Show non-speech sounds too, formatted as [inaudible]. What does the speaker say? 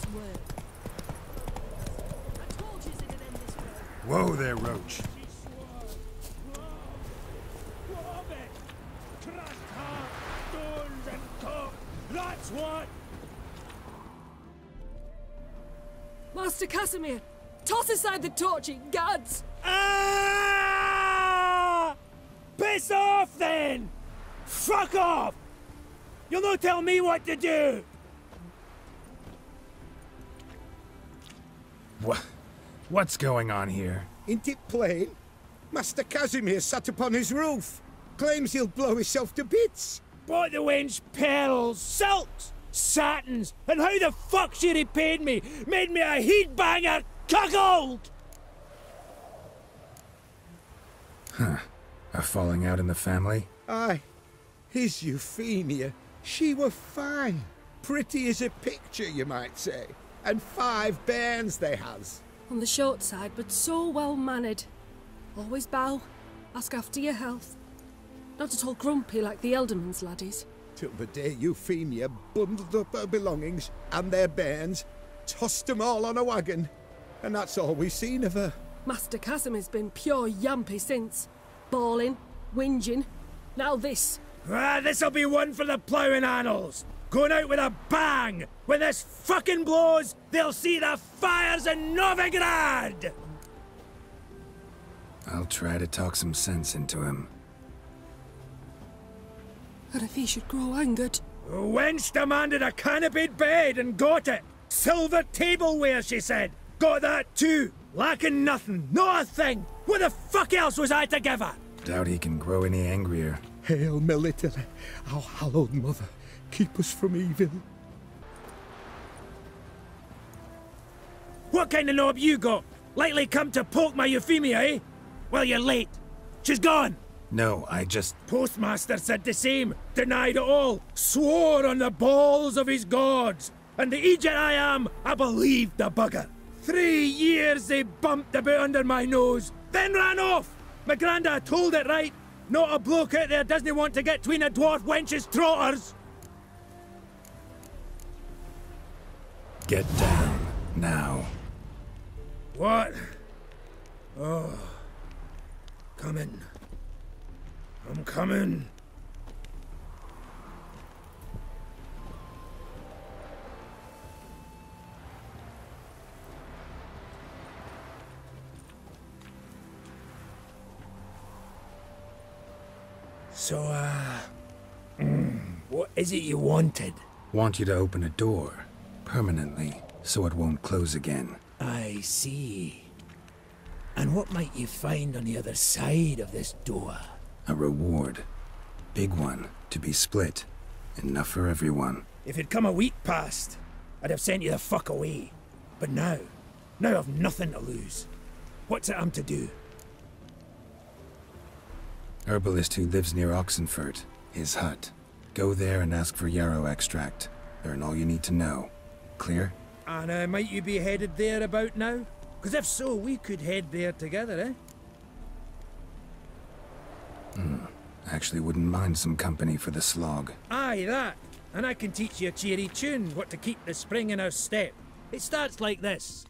this way. Whoa there, Roach. That's what! Master Casimir, toss aside the torching gads. Ah! Piss off then! Fuck off! You'll not tell me what to do! What? What's going on here? Ain't it plain? Master Casimir sat upon his roof. Claims he'll blow himself to bits. Bought the wench pearls, silks, satins, and how the fuck she repaid me? Made me a heat banger cuckold! Huh. A falling out in the family? Aye. His Euphemia, she were fine. Pretty as a picture, you might say. And five bairns they has. On the short side, but so well mannered. Always bow, ask after your health. Not at all grumpy like the Elderman's laddies. Till the day Euphemia bundled up her belongings and their bairns, tossed 'em all on a wagon. And that's all we've seen of her. Master Casimir's been pure yampy since. Bawling, whinging. Now this. Ah, this'll be one for the ploughing annals! Going out with a bang! When this fucking blows, they'll see the fires in Novigrad! I'll try to talk some sense into him. And if he should grow angered. Wench demanded a canopied bed and got it. Silver tableware, she said. Got that too. Lacking nothing, not a thing. What the fuck else was I to give her? Doubt he can grow any angrier. Hail Melitele, our hallowed mother, keep us from evil. What kind of knob you got? Likely come to poke my Euphemia, eh? Well, you're late. She's gone. No, I just. Postmaster said the same. Denied it all. Swore on the balls of his gods. And the Egypt I am, I believed the bugger. Three years they bumped about under my nose, then ran off. My granda told it right. Not a bloke out there doesn't want to get between a dwarf wench's trotters. Get down. Now. What? Oh. Coming. I'm coming. So, uh. [clears throat] what is it you wanted? Want you to open a door. Permanently, so it won't close again. I see. And what might you find on the other side of this door? A reward. Big one, to be split. Enough for everyone. If it'd come a week past, I'd have sent you the fuck away. But now, now I've nothing to lose. What's it I'm to do? Herbalist who lives near Oxenfurt. His hut. Go there and ask for yarrow extract. Learn all you need to know. Clear? And uh, might you be headed there about now? Because if so, we could head there together, eh? Hmm. Actually wouldn't mind some company for the slog. Aye, that. And I can teach you a cheery tune, what to keep the spring in our step. It starts like this.